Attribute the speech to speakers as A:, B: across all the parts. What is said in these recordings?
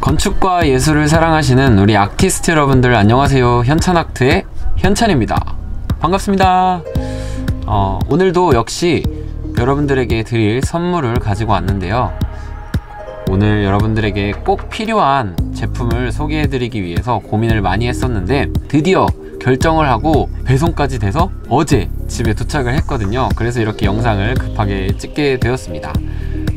A: 건축과 예술을 사랑하시는 우리 아티스트 여러분들 안녕하세요. 현찬아트의 현찬입니다. 반갑습니다. 어, 오늘도 역시 여러분들에게 드릴 선물을 가지고 왔는데요. 오늘 여러분들에게 꼭 필요한 제품을 소개해드리기 위해서 고민을 많이 했었는데 드디어 결정을 하고 배송까지 돼서 어제 집에 도착을 했거든요. 그래서 이렇게 영상을 급하게 찍게 되었습니다.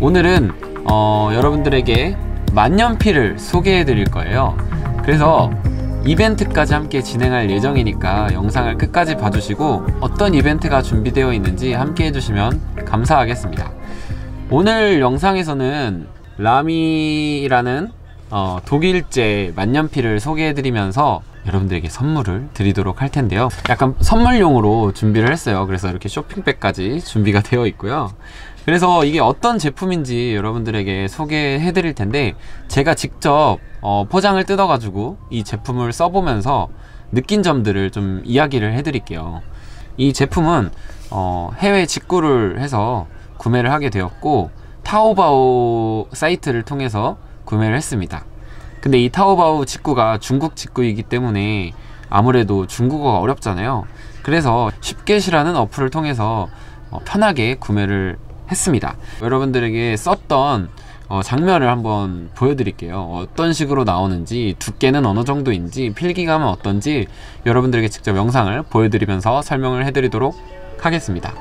A: 오늘은 어, 여러분들에게 만년필을 소개해 드릴 거예요. 그래서 이벤트까지 함께 진행할 예정이니까 영상을 끝까지 봐주시고 어떤 이벤트가 준비되어 있는지 함께 해주시면 감사하겠습니다. 오늘 영상에서는 라미라는 어, 독일제 만년필을 소개해드리면서 여러분들에게 선물을 드리도록 할 텐데요. 약간 선물용으로 준비를 했어요. 그래서 이렇게 쇼핑백까지 준비가 되어 있고요. 그래서 이게 어떤 제품인지 여러분들에게 소개해 드릴 텐데 제가 직접 어, 포장을 뜯어 가지고 이 제품을 써보면서 느낀 점들을 좀 이야기를 해 드릴게요. 이 제품은 어, 해외 직구를 해서 구매를 하게 되었고 타오바오 사이트를 통해서 구매를 했습니다. 근데 이 타오바오 직구가 중국 직구이기 때문에 아무래도 중국어가 어렵잖아요. 그래서 쉽게시라는 어플을 통해서 어, 편하게 구매를 했습니다. 여러분들에게 썼던 어, 장면을 한번 보여드릴게요. 어떤 식으로 나오는지, 두께는 어느 정도인지, 필기감은 어떤지 여러분들에게 직접 영상을 보여드리면서 설명을 해드리도록 하겠습니다.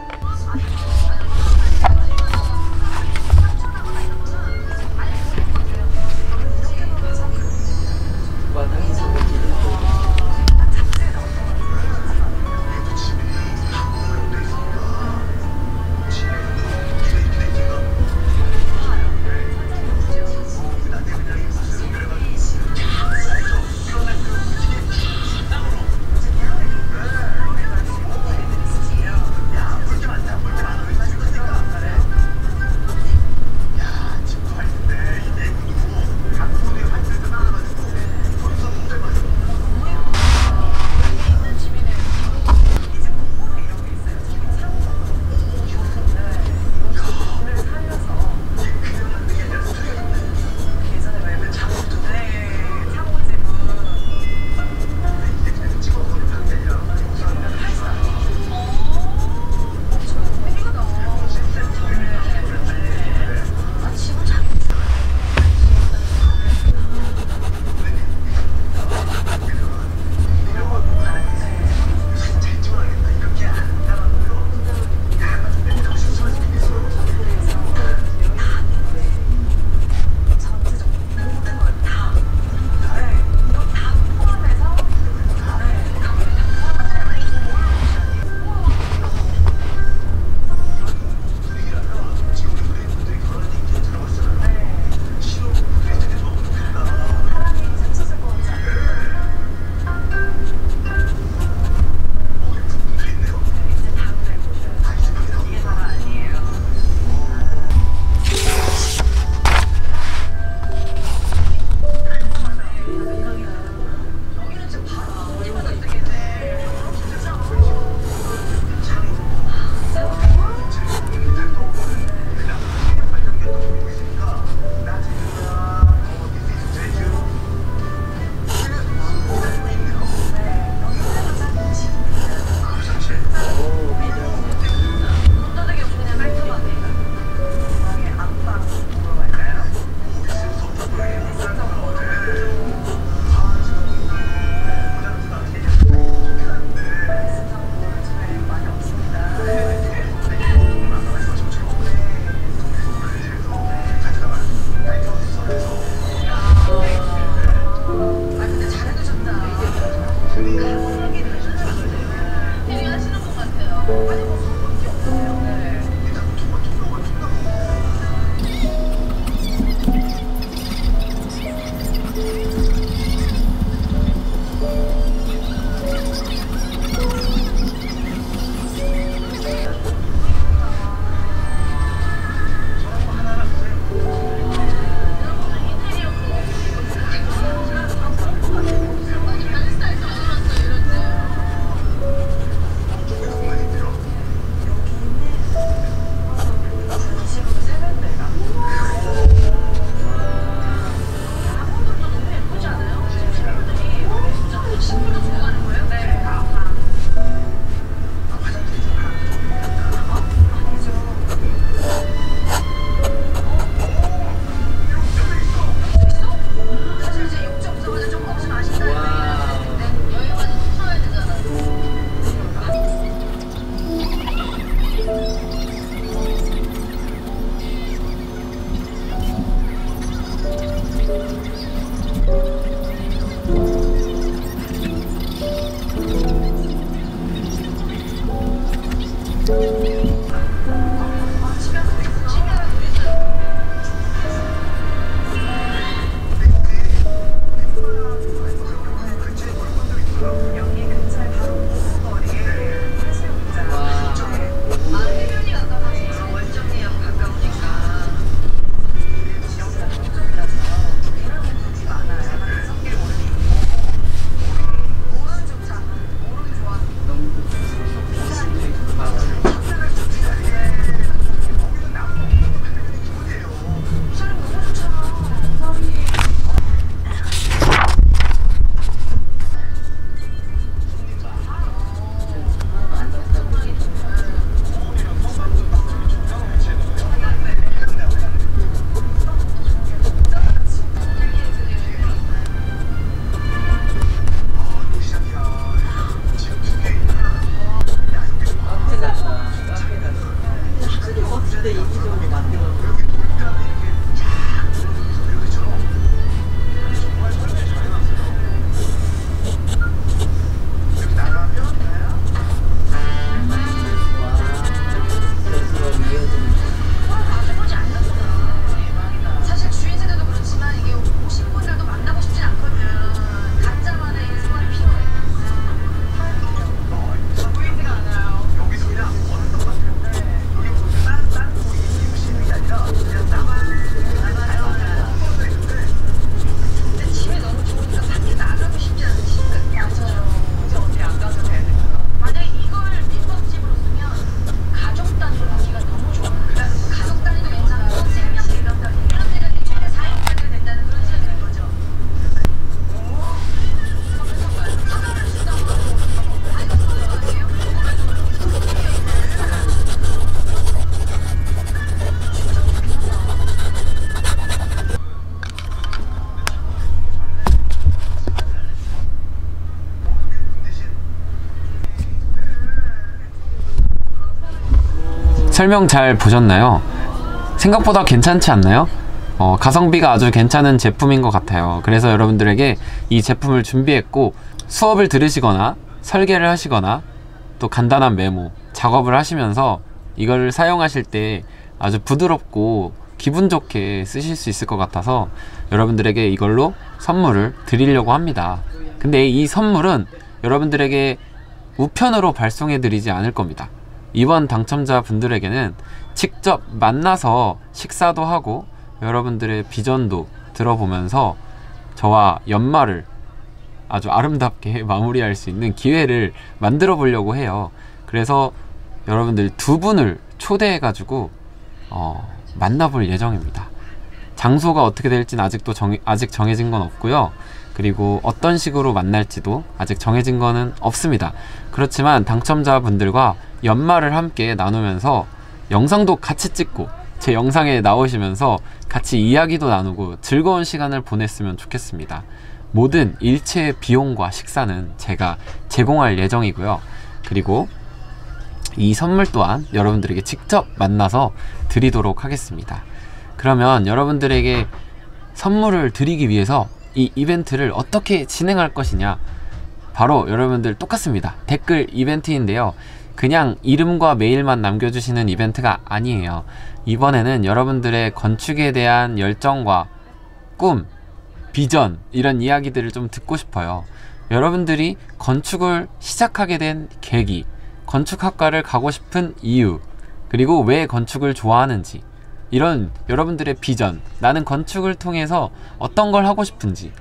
B: Bye.
A: 설명 잘 보셨나요? 생각보다 괜찮지 않나요? 어, 가성비가 아주 괜찮은 제품인 것 같아요. 그래서 여러분들에게 이 제품을 준비했고 수업을 들으시거나 설계를 하시거나 또 간단한 메모, 작업을 하시면서 이걸 사용하실 때 아주 부드럽고 기분 좋게 쓰실 수 있을 것 같아서 여러분들에게 이걸로 선물을 드리려고 합니다. 근데 이 선물은 여러분들에게 우편으로 발송해 드리지 않을 겁니다. 이번 당첨자 분들에게는 직접 만나서 식사도 하고 여러분들의 비전도 들어보면서 저와 연말을 아주 아름답게 마무리할 수 있는 기회를 만들어 보려고 해요. 그래서 여러분들 두 분을 초대해 가지고 어, 만나볼 예정입니다. 장소가 어떻게 될지는 아직도 정, 아직 정해진 건 없고요. 그리고 어떤 식으로 만날지도 아직 정해진 거는 없습니다. 그렇지만 당첨자분들과 연말을 함께 나누면서 영상도 같이 찍고 제 영상에 나오시면서 같이 이야기도 나누고 즐거운 시간을 보냈으면 좋겠습니다. 모든 일체 비용과 식사는 제가 제공할 예정이고요. 그리고 이 선물 또한 여러분들에게 직접 만나서 드리도록 하겠습니다. 그러면 여러분들에게 선물을 드리기 위해서 이 이벤트를 어떻게 진행할 것이냐 바로 여러분들 똑같습니다. 댓글 이벤트인데요. 그냥 이름과 메일만 남겨주시는 이벤트가 아니에요. 이번에는 여러분들의 건축에 대한 열정과 꿈, 비전 이런 이야기들을 좀 듣고 싶어요. 여러분들이 건축을 시작하게 된 계기, 건축학과를 가고 싶은 이유, 그리고 왜 건축을 좋아하는지 이런 여러분들의 비전, 나는 건축을 통해서 어떤 걸 하고 싶은지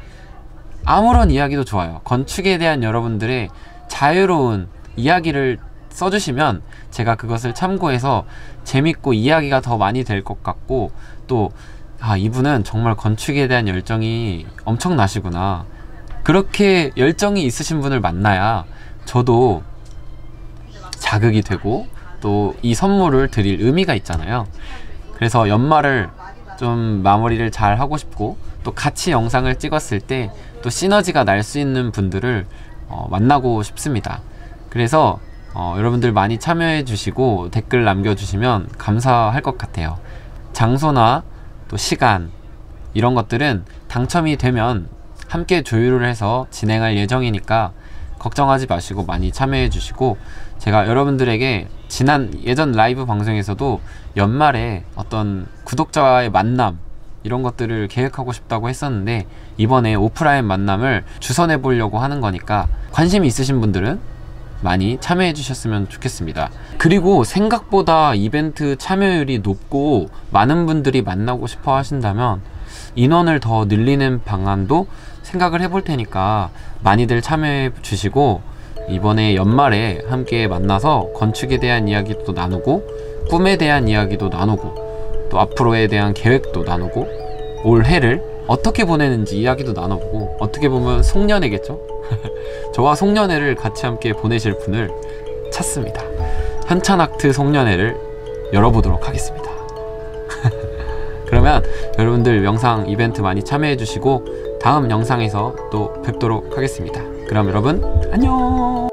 A: 아무런 이야기도 좋아요. 건축에 대한 여러분들의 자유로운 이야기를 써주시면 제가 그것을 참고해서 재밌고 이야기가 더 많이 될 것 같고 또 아, 이분은 정말 건축에 대한 열정이 엄청나시구나. 그렇게 열정이 있으신 분을 만나야 저도 자극이 되고 또 이 선물을 드릴 의미가 있잖아요. 그래서 연말을 좀 마무리를 잘 하고 싶고 또 같이 영상을 찍었을 때 또 시너지가 날 수 있는 분들을 어, 만나고 싶습니다. 그래서 어, 여러분들 많이 참여해 주시고 댓글 남겨주시면 감사할 것 같아요. 장소나 또 시간 이런 것들은 당첨이 되면 함께 조율을 해서 진행할 예정이니까 걱정하지 마시고 많이 참여해 주시고 제가 여러분들에게 지난 예전 라이브 방송에서도 연말에 어떤 구독자와의 만남 이런 것들을 계획하고 싶다고 했었는데 이번에 오프라인 만남을 주선해 보려고 하는 거니까 관심 있으신 분들은 많이 참여해 주셨으면 좋겠습니다. 그리고 생각보다 이벤트 참여율이 높고 많은 분들이 만나고 싶어 하신다면 인원을 더 늘리는 방안도 생각을 해볼 테니까 많이들 참여해 주시고 이번에 연말에 함께 만나서 건축에 대한 이야기도 나누고 꿈에 대한 이야기도 나누고 또 앞으로에 대한 계획도 나누고 올 해를 어떻게 보내는지 이야기도 나눠보고 어떻게 보면 송년회겠죠? 저와 송년회를 같이 함께 보내실 분을 찾습니다. 현찬학트 송년회를 열어보도록 하겠습니다. 그러면 여러분들 영상 이벤트 많이 참여해 주시고 다음 영상에서 또 뵙도록 하겠습니다. 그럼 여러분 안녕!